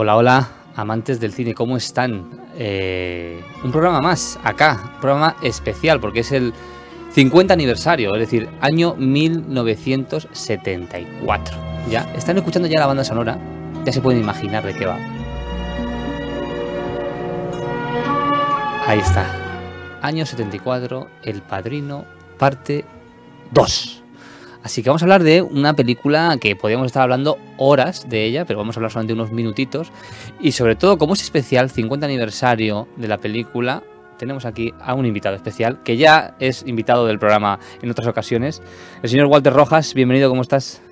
Hola, hola, amantes del cine, ¿cómo están? Eh, un programa más, acá, un programa especial, porque es el 50 aniversario, es decir, año 1974. ¿Ya? ¿Están escuchando ya la banda sonora? Ya se pueden imaginar de qué va. Ahí está. Año 74, El Padrino, parte 2. Así que vamos a hablar de una película que podríamos estar hablando horas de ella, pero vamos a hablar solamente unos minutitos. Y sobre todo, como es especial, 50 aniversario de la película, tenemos aquí a un invitado especial, que ya es invitado del programa en otras ocasiones. El señor Walter Rojas, bienvenido, ¿cómo estás?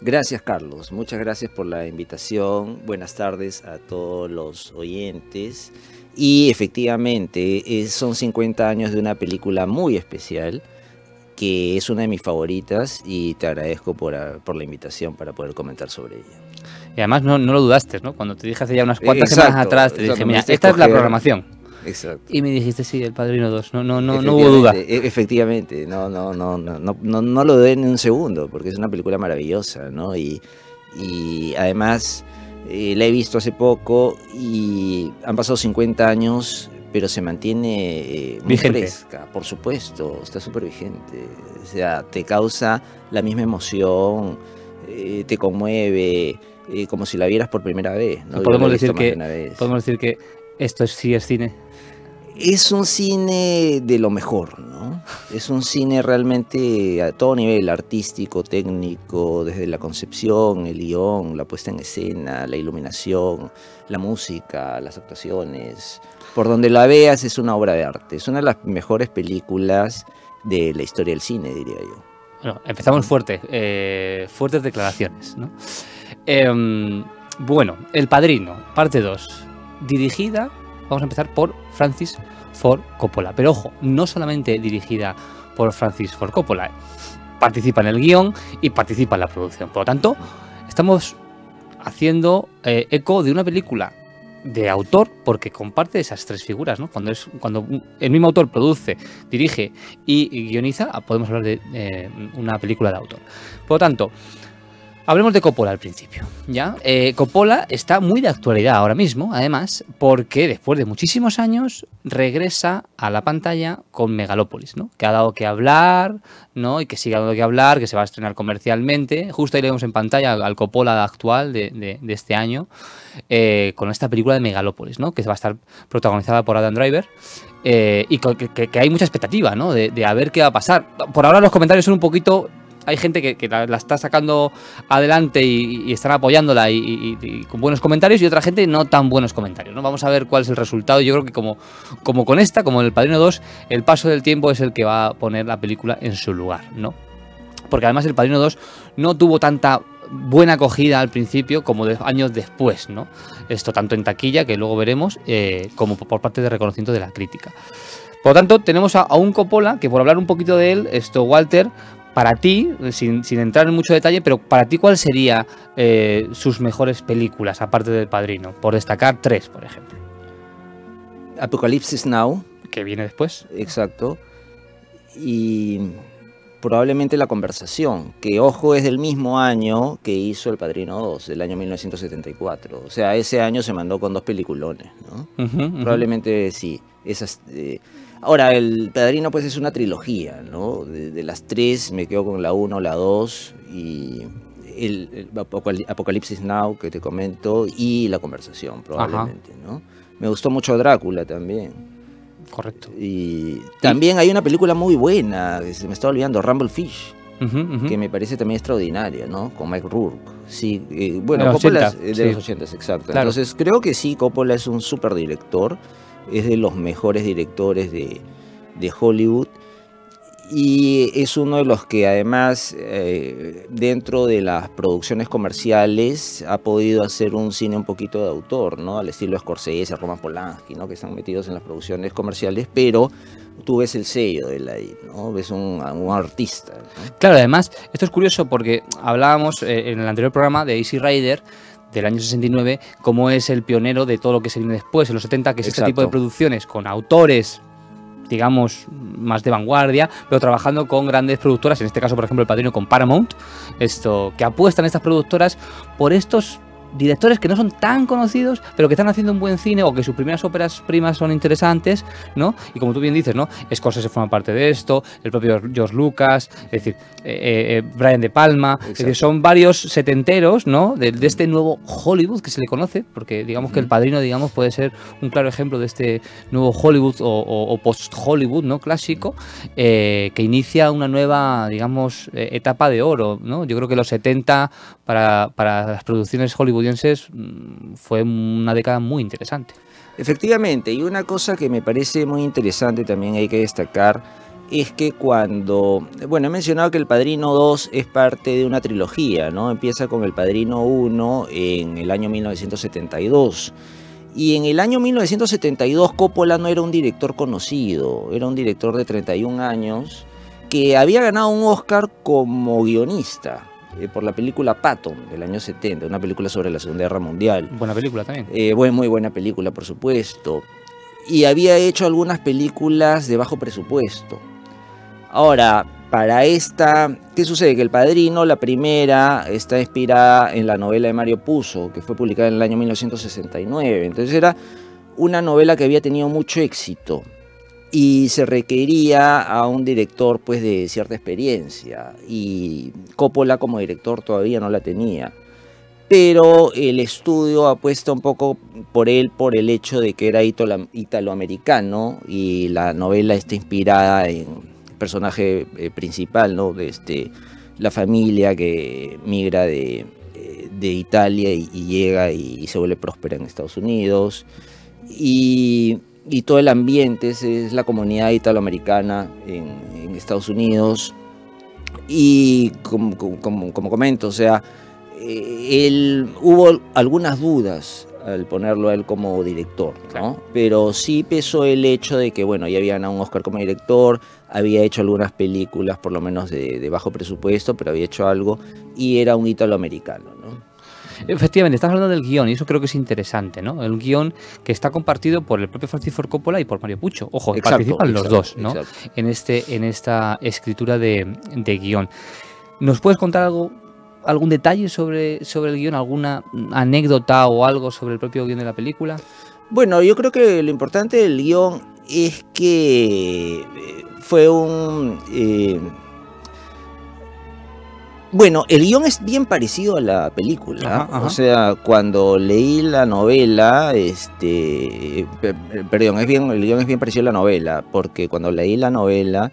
Gracias Carlos, muchas gracias por la invitación. Buenas tardes a todos los oyentes. Y efectivamente, eh, son 50 años de una película muy especial que es una de mis favoritas y te agradezco por, ah, por la invitación para poder comentar sobre ella. Y además no, no lo dudaste, ¿no? Cuando te dije hace ya unas cuantas semanas atrás, te dije, mira, esta es la programación. Exacto. Y me dijiste, sí, El Padrino 2, no, no, no, no hubo duda. E, efectivamente, no, no, no, no, no, no lo dudé ni un segundo, porque es una película maravillosa, ¿no? Y, y además eh, la he visto hace poco y han pasado 50 años pero se mantiene eh, muy fresca, por supuesto, está súper vigente. O sea, te causa la misma emoción, eh, te conmueve, eh, como si la vieras por primera vez. ¿no? Podemos, decir que, podemos decir que esto sí es cine. Es un cine de lo mejor, ¿no? Es un cine realmente a todo nivel, artístico, técnico, desde la concepción, el guion, la puesta en escena, la iluminación, la música, las actuaciones, por donde la veas es una obra de arte. Es una de las mejores películas de la historia del cine, diría yo. Bueno, empezamos fuerte, eh, fuertes declaraciones. Em, bueno, El Padrino, parte 2, dirigida, vamos a empezar por Francis Ford Coppola. Pero ojo, no solamente dirigida por Francis Ford Coppola, participa en el guion y participa en la producción. Por lo tanto, estamos haciendo eh, eco de una película de autor porque comparte esas tres figuras, ¿no? Cuando, es, cuando el mismo autor produce, dirige y, guioniza, podemos hablar de eh, una película de autor. Por lo tanto, Hablemos de Coppola al principio, ¿ya? Eh, Coppola está muy de actualidad ahora mismo, además, porque después de muchísimos años regresa a la pantalla con Megalópolis, ¿no? Que ha dado que hablar, ¿no? Y que sigue dando que hablar, que se va a estrenar comercialmente. Justo ahí le vemos en pantalla al Coppola actual de, este año, eh, con esta película de Megalópolis, ¿no? Que va a estar protagonizada por Adam Driver. Eh, y que, hay mucha expectativa, ¿no? De, de a ver qué va a pasar. Por ahora los comentarios son un poquito hay gente que, la, está sacando adelante y, están apoyándola y, con buenos comentarios y otra gente no tan buenos comentarios. ¿no? Vamos a ver cuál es el resultado. Yo creo que como, con esta, como en El Padrino 2, el paso del tiempo es el que va a poner la película en su lugar. ¿no? Porque además El Padrino 2 no tuvo tanta buena acogida al principio como años después, ¿no? Esto tanto en taquilla, que luego veremos, eh, como por parte de reconocimiento de la crítica. Por lo tanto, tenemos a, a, un Coppola que por hablar un poquito de él, esto Walter, para ti, sin, entrar en mucho detalle, pero para ti, ¿cuál sería eh, sus mejores películas, aparte del Padrino? Por destacar tres, por ejemplo. Apocalipsis Now. Que viene después. Exacto. Y probablemente La Conversación, que ojo es del mismo año que hizo El Padrino 2, del año 1974. O sea, ese año se mandó con dos peliculones, ¿no? Probablemente sí. Esas, eh, Ahora, El Padrino pues es una trilogía, ¿no? De, las tres me quedo con la 1, la 2 y el, Apocalipsis Now que te comento y La Conversación probablemente, ¿no? Me gustó mucho Drácula también. Correcto. Y también hay una película muy buena, se me está olvidando, Rumble Fish. que me parece también extraordinaria, ¿no? Con Mike Rourke. Sí, eh, bueno, Coppola es de los 80, exacto. Entonces creo que sí, Coppola es un súper director es de los mejores directores de, Hollywood y es uno de los que además eh, dentro de las producciones comerciales ha podido hacer un cine un poquito de autor, ¿no? Al estilo Scorsese, Roman Polanski, ¿no? Que están metidos en las producciones comerciales, pero tú ves el sello de la ¿no? Ves un, un artista. Claro, además, esto es curioso porque hablábamos eh, en el anterior programa de Easy Rider del año 69, como es el pionero de todo lo que se viene después, en los 70, que es este tipo de producciones con autores digamos, más de vanguardia, pero trabajando con grandes productoras, en este caso, por ejemplo, el padrino con Paramount, esto, que apuestan estas productoras por estos directores que no son tan conocidos, pero que están haciendo un buen cine o que sus primeras óperas primas son interesantes, ¿no? Y como tú bien dices, ¿no? se forma parte de esto, el propio George Lucas, es decir, eh, eh, Brian De Palma, es decir, son varios setenteros, ¿no? De, este nuevo Hollywood que se le conoce, porque digamos que El Padrino, digamos, puede ser un claro ejemplo de este nuevo Hollywood o, post-Hollywood, ¿no? Clásico, que inicia una nueva, digamos, etapa de oro, ¿no? Yo creo que los 70 para, para las producciones hollywoodienses mm, fue una década muy interesante. Efectivamente, y una cosa que me parece muy interesante también hay que destacar es que cuando, bueno, he mencionado que El Padrino 2 es parte de una trilogía, ¿no? Empieza con El Padrino 1 en el año 1972. Y en el año 1972 Coppola no era un director conocido, era un director de 31 años que había ganado un Oscar como guionista. Eh, por la película Patton del año 70, una película sobre la Segunda Guerra Mundial. Buena película también. Eh, muy buena película, por supuesto. Y había hecho algunas películas de bajo presupuesto. Ahora, para esta, ¿qué sucede? Que El Padrino, la primera, está inspirada en la novela de Mario Puzo, que fue publicada en el año 1969. Entonces era una novela que había tenido mucho éxito y se requería a un director pues de cierta experiencia y Coppola como director todavía no la tenía. Pero el estudio apuesta un poco por él por el hecho de que era italoamericano y la novela está inspirada en el personaje eh, principal, ¿no? De este, la familia que migra de, eh, de Italia y, llega y, y se vuelve próspera en Estados Unidos. Y y todo el ambiente es, la comunidad italoamericana en, Estados Unidos. Y como, comento, o sea, eh, él, hubo algunas dudas al ponerlo a él como director, ¿no? Pero sí pesó el hecho de que, bueno, ya había ganado un Oscar como director, había hecho algunas películas, por lo menos de, de bajo presupuesto, pero había hecho algo, y era un italoamericano, ¿no? Efectivamente, estás hablando del guion y eso creo que es interesante, ¿no? El guion que está compartido por el propio Francis Ford Coppola y por Mario Pucho. Ojo, participan los dos, ¿no? En, este, en esta escritura de, guion. ¿Nos puedes contar algo, algún detalle sobre, sobre el guion, alguna anécdota o algo sobre el propio guion de la película? Bueno, yo creo que lo importante del guion es que eh, fue un... Eh, bueno, el guion es bien parecido a la película. O sea, cuando leí la novela, este, perdón, es bien, el guion es bien parecido a la novela, porque cuando leí la novela,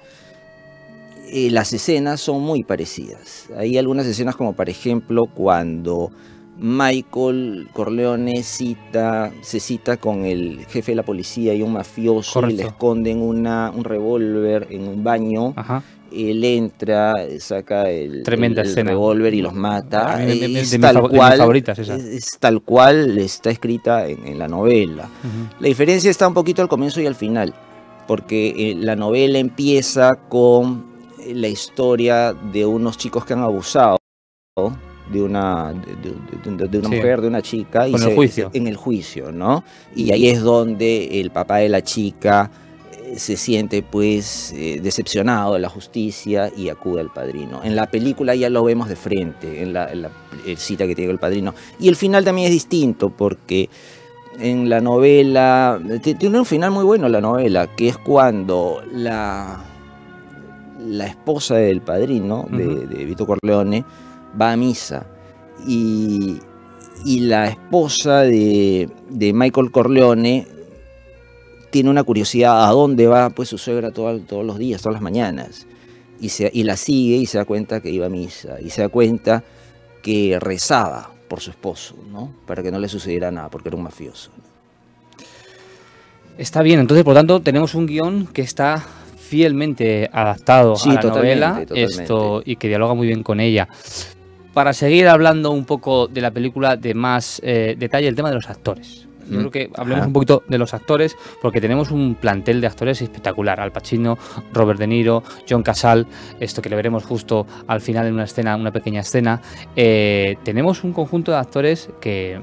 eh, las escenas son muy parecidas. Hay algunas escenas como, por ejemplo, cuando Michael Corleone cita, se cita con el jefe de la policía y un mafioso y le esconden una, un revólver en un baño. Ajá él entra, saca el, revólver y los mata. es, tal cual, es, tal cual está escrita en, la novela. La diferencia está un poquito al comienzo y al final, porque eh, la novela empieza con eh, la historia de unos chicos que han abusado de una, de, una mujer, de una chica, y el juicio. en el juicio, ¿no? Y ahí es donde el papá de la chica se siente pues eh, decepcionado de la justicia y acude al padrino. En la película ya lo vemos de frente, en la, cita que tiene el padrino. Y el final también es distinto porque en la novela, tiene un final muy bueno la novela, que es cuando la, la esposa del padrino, de, Vito Corleone, va a misa y, la esposa de, de Michael Corleone tiene una curiosidad a dónde va pues su suegra todos los días, todas las mañanas. Y, se, y la sigue y se da cuenta que iba a misa. Y se da cuenta que rezaba por su esposo, ¿no? Para que no le sucediera nada, porque era un mafioso. Está bien, entonces por lo tanto tenemos un guion que está fielmente adaptado a la novela Esto, y que dialoga muy bien con ella. Para seguir hablando un poco de la película de más eh, detalle, el tema de los actores. Yo creo que hablemos un poquito de los actores, porque tenemos un plantel de actores espectacular. Al Pacino, Robert De Niro, John Casal, esto que le veremos justo al final en una escena, una pequeña escena. Eh, tenemos un conjunto de actores que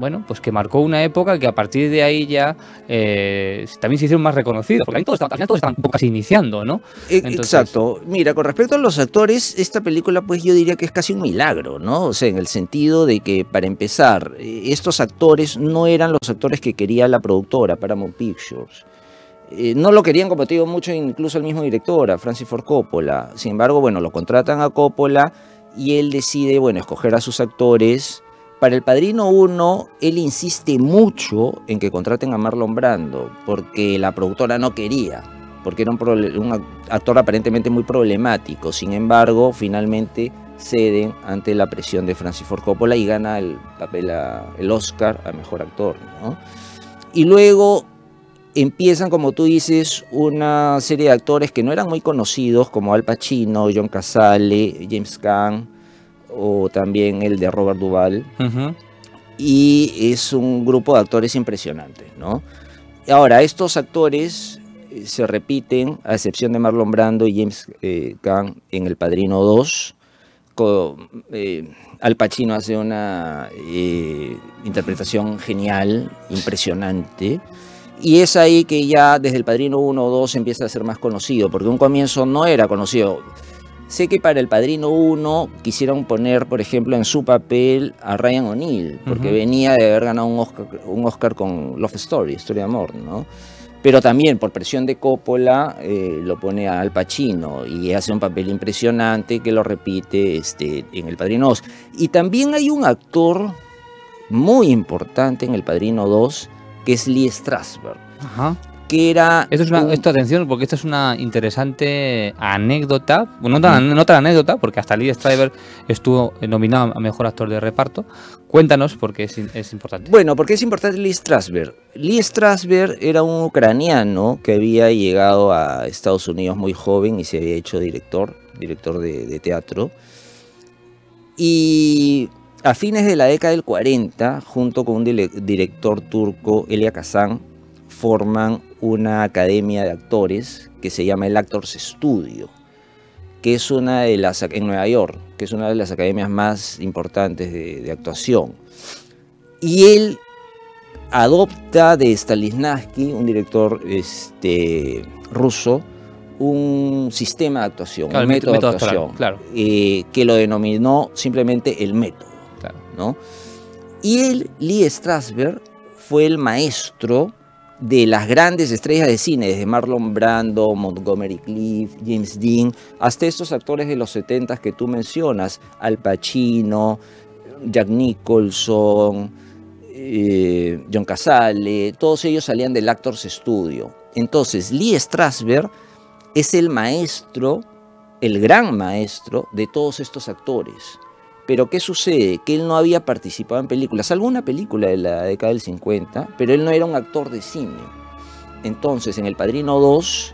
bueno, pues que marcó una época que a partir de ahí ya eh, también se hicieron más reconocidos, porque ahí todos, al final todos estaban casi iniciando, ¿no? E, exacto. Mira, con respecto a los actores, esta película pues yo diría que es casi un milagro, ¿no? O sea, en el sentido de que para empezar, eh, estos actores no eran los actores que quería la productora Paramount Pictures. Eh, no lo querían, como te digo, mucho incluso el mismo director, a Francis Ford Coppola. Sin embargo, bueno, lo contratan a Coppola y él decide, bueno, escoger a sus actores para El Padrino 1, él insiste mucho en que contraten a Marlon Brando, porque la productora no quería, porque era un, actor aparentemente muy problemático. Sin embargo, finalmente ceden ante la presión de Francis Ford Coppola y gana el papel, el Oscar a Mejor Actor. Y luego empiezan, como tú dices, una serie de actores que no eran muy conocidos, como Al Pacino, John Casale, James Caan, o también el de Robert Duvall. Y es un grupo de actores impresionante, ¿no? Ahora, estos actores eh, se repiten, a excepción de Marlon Brando y James eh, en El Padrino 2. Eh, Al Pacino hace una eh, interpretación genial, impresionante. Y es ahí que ya desde El Padrino 1 o 2 empieza a ser más conocido, porque un comienzo no era conocido. Sé que para El Padrino 1 quisieron poner, por ejemplo, en su papel a Ryan O'Neill, porque venía de haber ganado un Oscar, un Oscar con Love Story, Historia de Amor, ¿no? Pero también por presión de Coppola eh, lo pone a Al Pacino y hace un papel impresionante que lo repite este, en El Padrino 2. Y también hay un actor muy importante en El Padrino 2 que es Lee Strasberg. Ajá que era... Esto es una, esto, atención, porque esta es una interesante anécdota, no tan, no anécdota, porque hasta Lee Striver estuvo nominado a Mejor Actor de Reparto. Cuéntanos, porque es, es importante. Bueno, porque es importante Lee Strasberg. Lee Strasberg era un ucraniano que había llegado a Estados Unidos muy joven y se había hecho director, director de, de teatro. Y a fines de la década del 40, junto con un director turco, Elia Kazan, forman una academia de actores que se llama el Actors Studio, que es una de las en Nueva York, que es una de las academias más importantes de, actuación. Y él adopta de Stanislavski, un director este, ruso, un sistema de actuación, un método, de actuación, eh, que lo denominó simplemente el método. ¿no? Y él, Lee Strasberg, fue el maestro de las grandes estrellas de cine, desde Marlon Brando, Montgomery Clift, James Dean, hasta estos actores de los 70 que tú mencionas, Al Pacino, Jack Nicholson, eh, John Casale, todos ellos salían del Actors Studio. Entonces, Lee Strasberg es el maestro, el gran maestro de todos estos actores. Pero ¿qué sucede? Que él no había participado en películas, alguna película de la década del 50, pero él no era un actor de cine. Entonces, en El Padrino 2,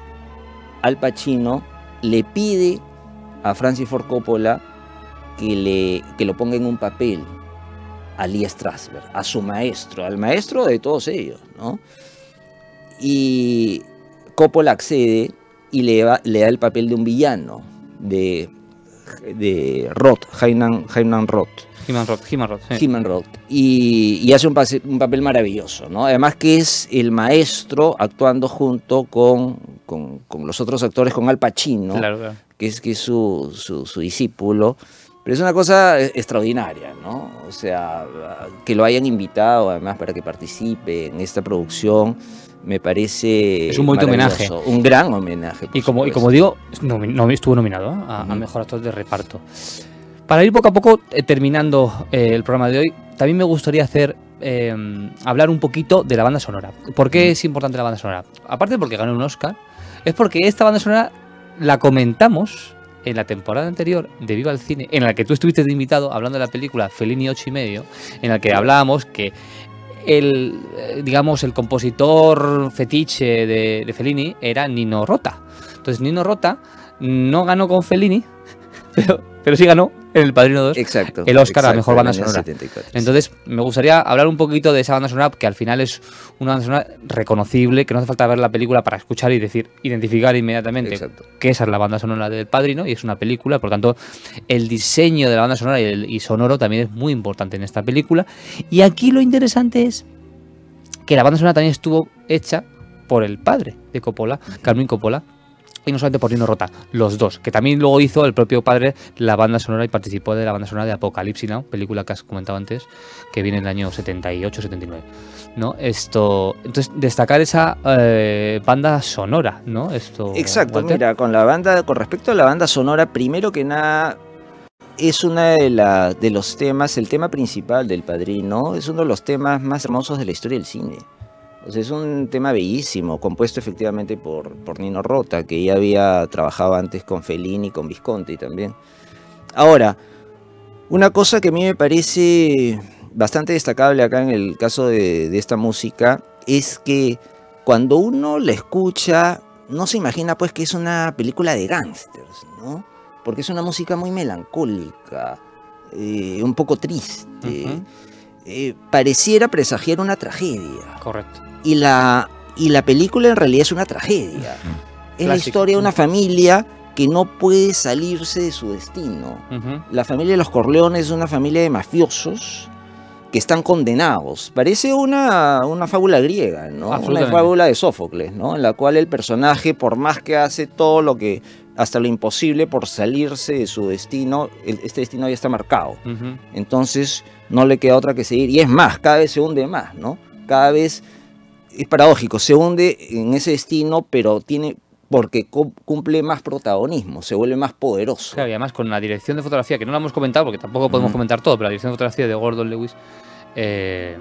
Al Pacino le pide a Francis Ford Coppola que, le, que lo ponga en un papel a Lee Strasberg, a su maestro, al maestro de todos ellos, ¿no? Y Coppola accede y le, le da el papel de un villano, de de Roth, Hainan Roth. Roth, Roth. Y, hace un, papel maravilloso, ¿no? Además que es el maestro actuando junto con, con, los otros actores, con Al Pacino, que es, que es su, su, discípulo. Pero es una cosa extraordinaria, ¿no? O sea, que lo hayan invitado además para que participe en esta producción me parece. Es un buen homenaje. Un gran homenaje. Y como, y como digo, no, estuvo nominado ¿eh? a, mejor actor de reparto. Para ir poco a poco eh, terminando eh, el programa de hoy, también me gustaría hacer em, hablar un poquito de la banda sonora. ¿Por qué es importante la banda sonora? Aparte porque ganó un Oscar, es porque esta banda sonora la comentamos en la temporada anterior de Viva el Cine, en la que tú estuviste invitado hablando de la película Fellini 8 y medio, en la que hablábamos que el, eh, digamos, el compositor fetiche de, Fellini era Nino Rota. Entonces Nino Rota no ganó con Fellini, pero, pero sí ganó en El Padrino 2 exacto, el Oscar a la mejor banda sonora. Entonces, me gustaría hablar un poquito de esa banda sonora, que al final es una banda sonora reconocible, que no hace falta ver la película para escuchar y decir, identificar inmediatamente que esa es la banda sonora del Padrino y es una película, por lo tanto, el diseño de la banda sonora y, el, y sonoro también es muy importante en esta película. Y aquí lo interesante es que la banda sonora también estuvo hecha por el padre de Coppola, Carmín Coppola, y no solamente por Nino Rota, los dos, que también luego hizo el propio padre la banda sonora y participó de la banda sonora de Apocalipsis Now, película que has comentado antes, que viene en el año 78-79. ¿no? Esto, entonces, destacar esa eh, banda sonora, ¿no? Esto, Exacto, mira, con la banda, con respecto a la banda sonora, primero que nada, es de, la, de los temas, el tema principal del Padrino, es uno de los temas más hermosos de la historia del cine es un tema bellísimo, compuesto efectivamente por, por Nino Rota, que ya había trabajado antes con Fellini y con Visconti también. Ahora, una cosa que a mí me parece bastante destacable acá en el caso de, esta música es que cuando uno la escucha, no se imagina pues que es una película de gángsters, ¿no? Porque es una música muy melancólica, eh, un poco triste. Eh, pareciera presagiar una tragedia. Correcto. Y la, y la película en realidad es una tragedia. Es la historia de una familia que no puede salirse de su destino. La familia de los Corleones es una familia de mafiosos que están condenados. Parece una, una fábula griega, ¿no? Una fábula de Sófocles, ¿no? En la cual el personaje, por más que hace todo lo que, hasta lo imposible por salirse de su destino, este destino ya está marcado. Entonces no le queda otra que seguir. Y es más, cada vez se hunde más, ¿no? Cada vez es paradójico, se hunde en ese destino, pero tiene porque cumple más protagonismo, se vuelve más poderoso. Claro, y además con la dirección de fotografía, que no la hemos comentado porque tampoco podemos comentar todo, pero la dirección de fotografía de Gordon Lewis eh,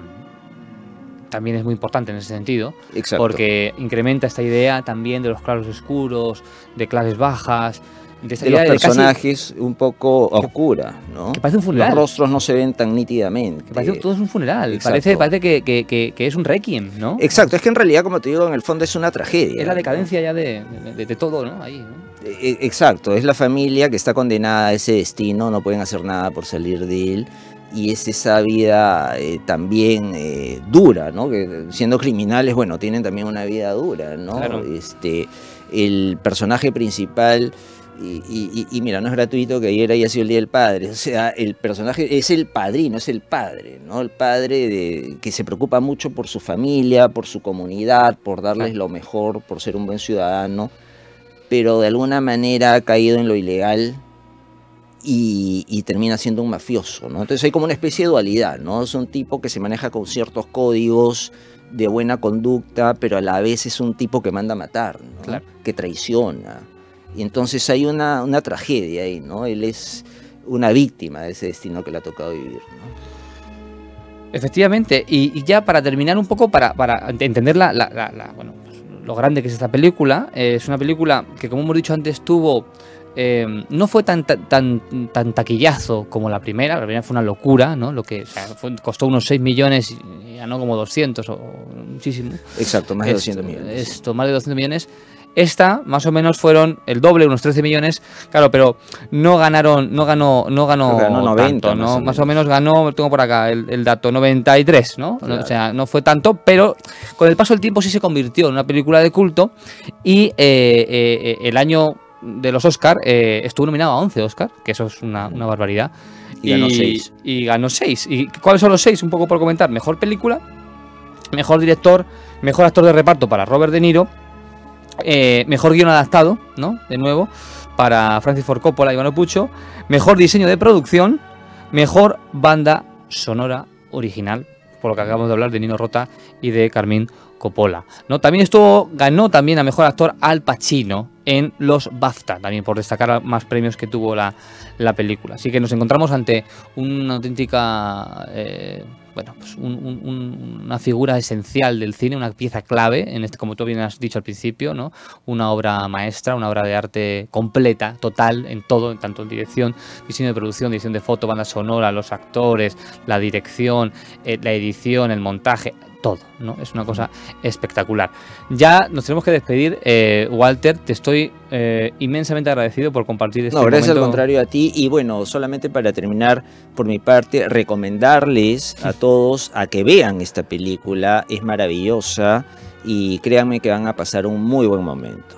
también es muy importante en ese sentido, Exacto. porque incrementa esta idea también de los claros oscuros, de clases bajas, de, los personajes un poco oscura, ¿no? Que parece un funeral. Los rostros no se ven tan nítidamente. Que parece todo es un funeral. Parece, parece que, que, que, es un requiem, ¿no? Exacto, es que en realidad, como te digo, en el fondo es una tragedia. Es la decadencia ya de, de, todo, ¿no? Ahí, e, e, Exacto, es la familia que está condenada a ese destino, no pueden hacer nada por salir de él y es esa vida eh, también eh, dura, ¿no? Que siendo criminales, bueno, tienen también una vida dura, ¿no? Este, el personaje principal y, mira, no es gratuito que ayer haya sido el Día del Padre. O sea, el personaje es el padrino, es el padre, ¿no? El padre de, que se preocupa mucho por su familia, por su comunidad, por darles lo mejor, por ser un buen ciudadano, pero de alguna manera ha caído en lo ilegal y, termina siendo un mafioso, ¿no? Entonces hay como una especie de dualidad, ¿no? Es un tipo que se maneja con ciertos códigos de buena conducta, pero a la vez es un tipo que manda a matar, ¿no? que traiciona. Y entonces hay una, una tragedia ahí, ¿no? Él es una víctima de ese destino que le ha tocado vivir, ¿no? Efectivamente, y, ya para terminar un poco, para, para entender la, bueno, pues, lo grande que es esta película, eh, es una película que como hemos dicho antes tuvo, eh, no fue tan, tan, tan taquillazo como la primera, la primera fue una locura, ¿no? Lo que costó unos 6 millones y ganó como 200 o muchísimo. Exacto, más de 200 millones. Esto, más de 200 millones. Esta, más o menos, fueron el doble, unos 13 millones. Claro, pero no ganaron, no ganó, no ganó, ganó 90, ¿no? Más o, menos ganó, tengo por acá el, dato, 93, ¿no? O sea, no fue tanto, pero con el paso del tiempo sí se convirtió en una película de culto y eh, eh, el año de los Oscar eh, estuvo nominado a 11 Oscar, que eso es una, barbaridad. Y, ganó 6. Y ganó 6. ¿Y cuáles son los 6? Un poco por comentar. Mejor película, mejor director, mejor actor de reparto para Robert De Niro eh, mejor guion adaptado, ¿no? De nuevo, para Francis Ford Coppola y Ivano Pucho. Mejor diseño de producción. Mejor banda sonora original, por lo que acabamos de hablar de Nino Rota y de Carmín Coppola. ¿no? También estuvo, ganó también a mejor actor Al Pacino en los BAFTA, también por destacar más premios que tuvo la, película. Así que nos encontramos ante una auténtica. Eh, bueno, pues una figura esencial del cine, una pieza clave, en este, como tú bien has dicho al principio, ¿no? Una obra maestra, una obra de arte completa, total, en todo, en tanto en dirección, diseño de producción, dirección de foto, banda sonora, los actores, la dirección, eh, la edición, el montaje, todo, ¿no? Es una cosa espectacular. Ya nos tenemos que despedir, eh, Walter, te estoy eh, inmensamente agradecido por compartir este No, gracias al contrario a ti. Y bueno, solamente para terminar, por mi parte, recomendarles a todos a que vean esta película. Es maravillosa y créanme que van a pasar un muy buen momento.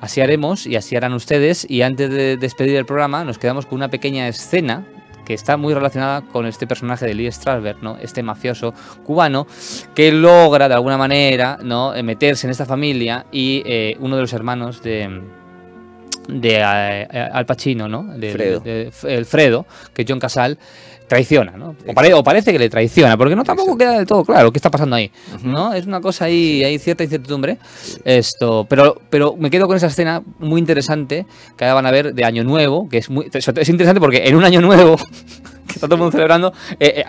Así haremos y así harán ustedes. Y antes de despedir el programa, nos quedamos con una pequeña escena que está muy relacionada con este personaje de Lee Strasberg, ¿no? este mafioso cubano, que logra de alguna manera ¿no? Eh, meterse en esta familia y eh, uno de los hermanos de, de eh, Al Pacino, ¿no? De, el Fredo, que es John Casal, traiciona, ¿no? O, parece que le traiciona, porque no tampoco queda del todo claro qué está pasando ahí, ¿no? Es una cosa ahí, hay cierta incertidumbre. Esto, pero, pero me quedo con esa escena muy interesante que ahora van a ver de Año Nuevo, que es muy es interesante porque en un Año Nuevo que está todo el mundo celebrando, eh,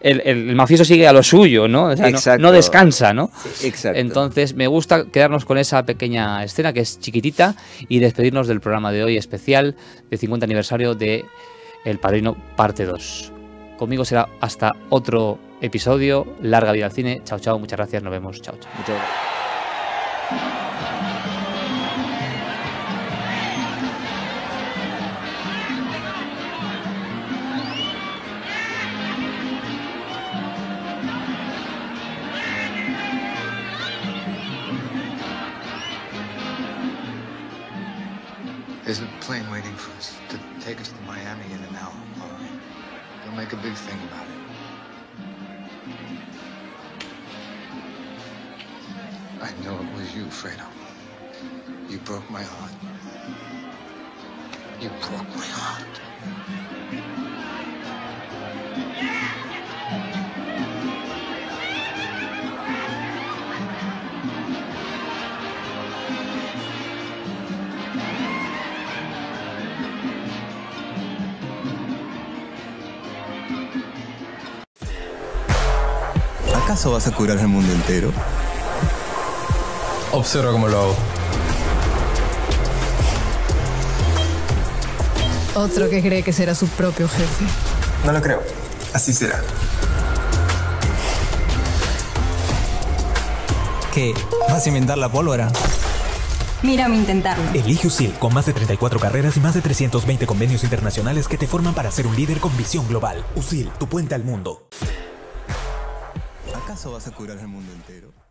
eh, el, mafioso sigue a lo suyo, ¿no? no, descansa, ¿no? Exacto. Entonces, me gusta quedarnos con esa pequeña escena que es chiquitita y despedirnos del programa de hoy especial de 50 aniversario de El Padrino Parte 2. Conmigo será hasta otro episodio. Larga vida al cine. Chao, chao. Muchas gracias. Nos vemos. Chao, chao. Muchas gracias. There's a plane waiting for us to take us to Miami in an hour. Don't make a big thing about it. I know it was you, Fredo. You broke my heart. You broke my heart. ¿Acaso vas a curar el mundo entero? Observa cómo lo hago. Otro que cree que será su propio jefe. No lo creo. Así será. ¿Qué? ¿Vas a inventar la pólvora? Mírame intentarlo. Elige USIL con más de 34 carreras y más de 320 convenios internacionales que te forman para ser un líder con visión global. USIL, tu puente al mundo vas a curar el mundo entero?